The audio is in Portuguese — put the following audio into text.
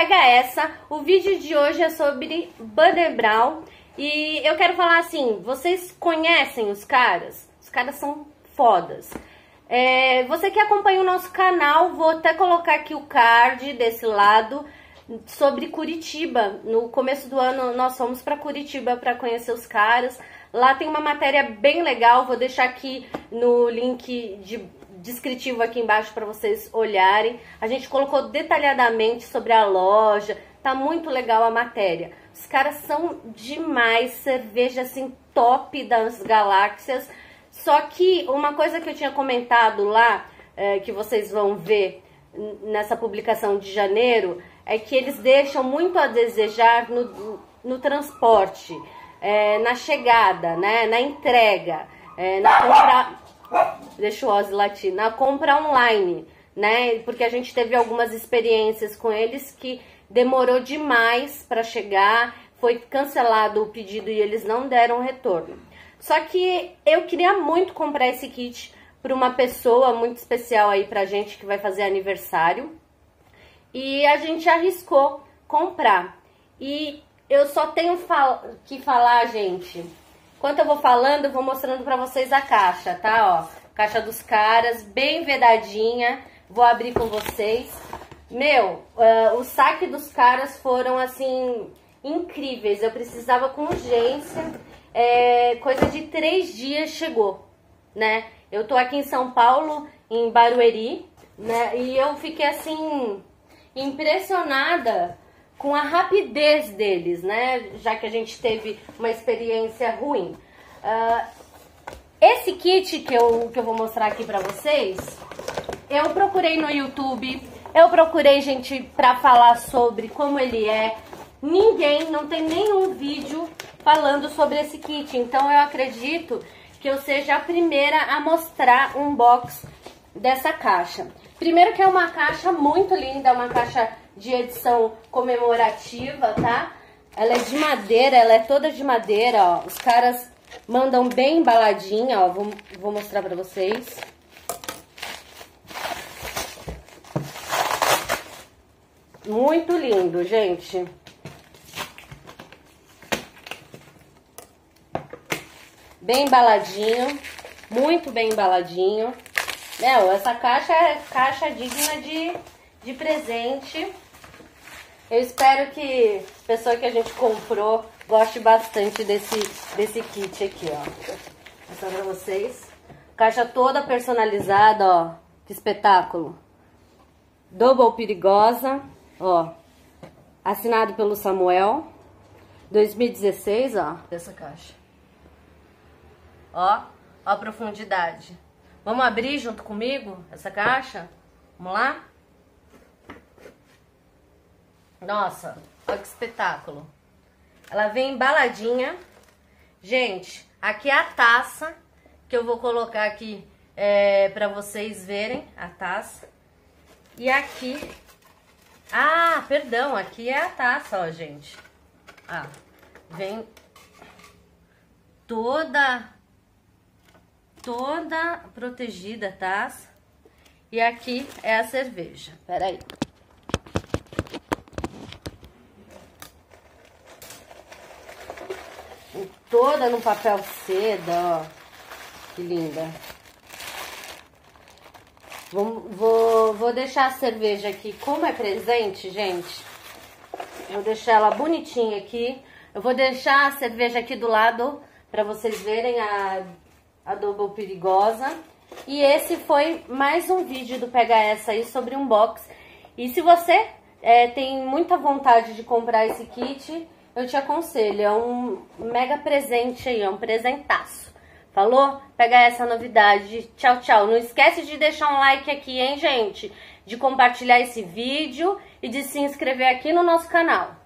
Pega Essa. O vídeo de hoje é sobre Butter Brown. E eu quero falar assim, vocês conhecem os caras? Os caras são fodas. É, você que acompanha o nosso canal, vou até colocar aqui o card desse lado sobre Curitiba. No começo do ano nós fomos para Curitiba para conhecer os caras. Lá tem uma matéria bem legal, vou deixar aqui no link de descritivo aqui embaixo para vocês olharem. A gente colocou detalhadamente sobre a loja, tá muito legal a matéria. Os caras são demais, cerveja assim top das galáxias. Só que uma coisa que eu tinha comentado lá, é, que vocês vão ver nessa publicação de janeiro, é que eles deixam muito a desejar no, no transporte, é, na chegada, né, na entrega, é, na compra deixa o Ozzy latir, na compra online, né? Porque a gente teve algumas experiências com eles que demorou demais para chegar, foi cancelado o pedido e eles não deram retorno. Só que eu queria muito comprar esse kit para uma pessoa muito especial aí pra gente que vai fazer aniversário. E a gente arriscou comprar. E eu só tenho que falar, gente, Enquanto eu vou falando, eu vou mostrando pra vocês a caixa, tá? Ó, caixa dos caras, bem vedadinha. Vou abrir com vocês. Meu, uh, o saque dos caras foram, assim, incríveis. Eu precisava com urgência. É, coisa de três dias chegou, né? Eu tô aqui em São Paulo, em Barueri, né? E eu fiquei, assim, impressionada com a rapidez deles, né? Já que a gente teve uma experiência ruim. Uh, esse kit que eu, que eu vou mostrar aqui pra vocês, eu procurei no YouTube, eu procurei gente pra falar sobre como ele é. Ninguém, não tem nenhum vídeo falando sobre esse kit. Então eu acredito que eu seja a primeira a mostrar um box dessa caixa. Primeiro que é uma caixa muito linda, uma caixa de edição comemorativa, tá? Ela é de madeira, ela é toda de madeira, ó. Os caras mandam bem embaladinha, ó. Vou, vou mostrar pra vocês. Muito lindo, gente. Bem embaladinho, muito bem embaladinho. Meu, essa caixa é caixa digna de, de presente. Eu espero que a pessoa que a gente comprou goste bastante desse, desse kit aqui, ó. Vou mostrar pra vocês. Caixa toda personalizada, ó. Que espetáculo. Double perigosa, ó. Assinado pelo Samuel. 2016, ó. Dessa caixa. Ó, ó a profundidade. Vamos abrir junto comigo essa caixa? Vamos lá? Nossa, olha que espetáculo. Ela vem embaladinha. Gente, aqui é a taça que eu vou colocar aqui é, pra vocês verem a taça. E aqui... Ah, perdão, aqui é a taça, ó, gente. Ah, vem toda toda protegida taça. E aqui é a cerveja. Peraí. Toda no papel seda, ó. Que linda. Vou, vou, vou deixar a cerveja aqui, como é presente, gente. Vou deixar ela bonitinha aqui. Eu vou deixar a cerveja aqui do lado para vocês verem a, a Double Perigosa. E esse foi mais um vídeo do Pega Essa aí sobre um box. E se você é, tem muita vontade de comprar esse kit eu te aconselho, é um mega presente aí, é um presentaço. Falou? Pega essa novidade. Tchau, tchau. Não esquece de deixar um like aqui, hein, gente? De compartilhar esse vídeo e de se inscrever aqui no nosso canal.